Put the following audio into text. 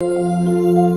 Música